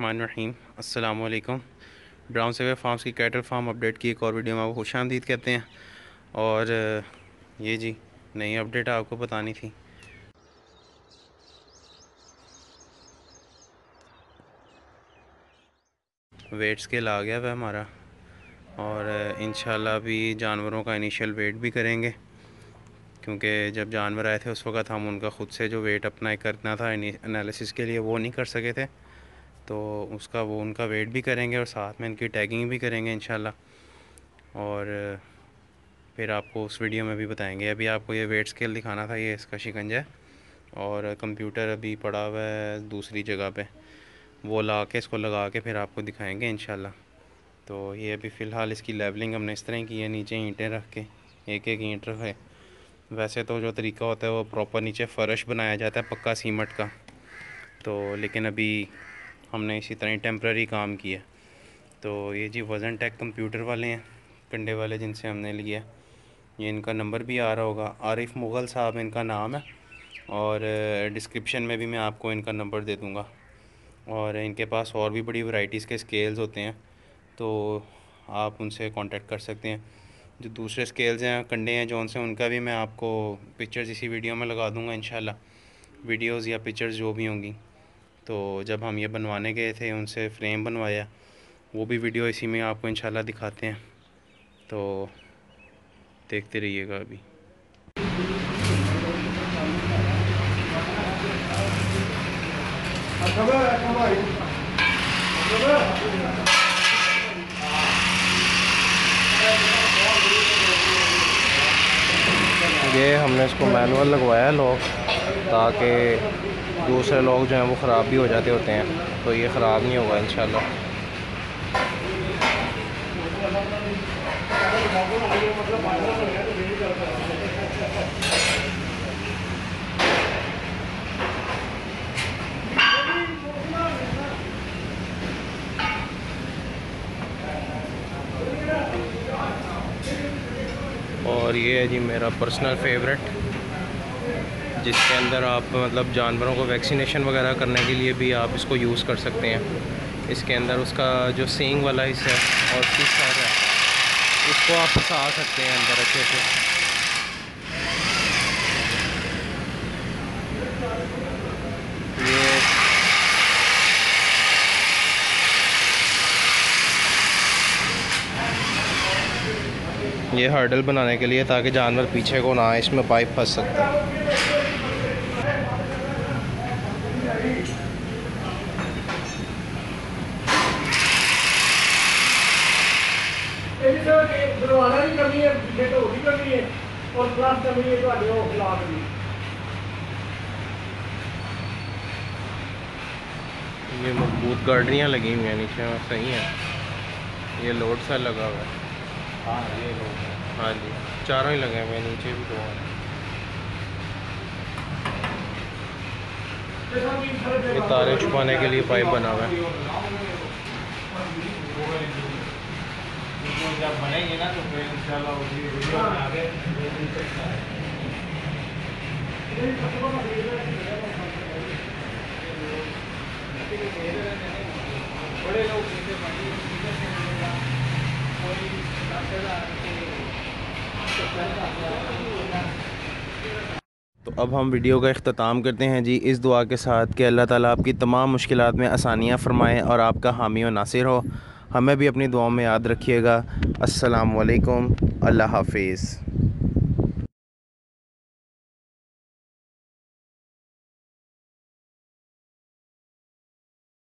रहीम, अस्सलाम वालेकुम ब्राउन सेवे फार्म्स की कैटल फार्म अपडेट की एक और वीडियो में आपको खुश आमदीद कहते हैं। और ये जी, नई अपडेट आपको बतानी थी। वेट स्केल आ गया वह हमारा। और इन भी जानवरों का इनिशियल वेट भी करेंगे। क्योंकि जब जानवर आए थे उस वक़्त हम उनका ख़ुद से जो वेट अपना करना था एनालिसिस के लिए वो नहीं कर सके थे। तो उसका वो, उनका वेट भी करेंगे और साथ में इनकी टैगिंग भी करेंगे इन और फिर आपको उस वीडियो में भी बताएँगे। अभी आपको ये वेट स्केल दिखाना था, ये इसका शिकंजा और कंप्यूटर अभी पड़ा हुआ है दूसरी जगह पे। वो ला के इसको लगा के फिर आपको दिखाएँगे इन तो ये अभी फ़िलहाल इसकी लेवलिंग हमने इस तरह की है, नीचे ईंटें रख के एक एक ईंट रखे। वैसे तो जो तरीका होता है, वो प्रॉपर नीचे फ़र्श बनाया जाता है पक्का सीमट का। तो लेकिन अभी हमने इसी तरह टेम्प्ररी काम किया। तो ये जी वज़न टेक कंप्यूटर वाले हैं कंडे वाले जिनसे हमने लिया। ये इनका नंबर भी आ रहा होगा। आरिफ मुग़ल साहब इनका नाम है और डिस्क्रिप्शन में भी मैं आपको इनका नंबर दे दूँगा। और इनके पास और भी बड़ी वैरायटीज़ के स्केल्स होते हैं तो आप उनसे कांटेक्ट कर सकते हैं। जो दूसरे स्केल्स हैं, कंडे हैं, जो उनसे, उनका भी मैं आपको पिक्चर्स इसी वीडियो में लगा दूँगा इन वीडियोज़ या पिक्चर्स जो भी होंगी। तो जब हम ये बनवाने गए थे, उनसे फ्रेम बनवाया, वो भी वीडियो इसी में आपको इंशाल्लाह दिखाते हैं। तो देखते रहिएगा अभी। ये हमने इसको मैनुअल लगवाया लोग, ताकि दूसरे लोग जो हैं वो ख़राब भी हो जाते होते हैं तो ये ख़राब नहीं होगा इन और ये है जी मेरा पर्सनल फेवरेट जिसके अंदर आप मतलब जानवरों को वैक्सीनेशन वगैरह करने के लिए भी आप इसको यूज़ कर सकते हैं। इसके अंदर उसका जो सींग वाला हिस्सा है और सीसा है, उसको आप फंसा सकते हैं अंदर अच्छे से। ये हर्डल बनाने के लिए ताकि जानवर पीछे को ना इसमें पाइप फंस सकता है। ਬਣਵਾਉਣਾ ਵੀ ਕਰਨੀ ਹੈ ਪਿੱਛੇ ਢੋ ਵੀ ਕਰਨੀ ਹੈ ਔਰ ਪਲੱਸ ਕਰਨੀ ਹੈ ਤੁਹਾਡੇ ਉਹ ਖਿਲਾਫ ਵੀ ये मजबूत गाड़ियाँ लगी हुई हैं नीचे सही है ये लोड सा लगा हुआ है हाँ ये लोड है हाँ जी चारों ही लगे हुए नीचे भी दो हैं ये तारे छुपाने के लिए पाइप बना हुआ है जब बनेगी ना तो फिर इंशाल्लाह उसी वीडियो में आगे बड़े लोग तो अब हम वीडियो का अख्ताम करते हैं जी। इस दुआ के साथ कि अल्लाह ताला आपकी तमाम मुश्किलात में आसानियाँ फरमाएँ और आपका हामी व नासिर हो। हमें भी अपनी दुआओं में याद रखिएगा। अस्सलाम वालेकुम अल्लाह हाफिज़।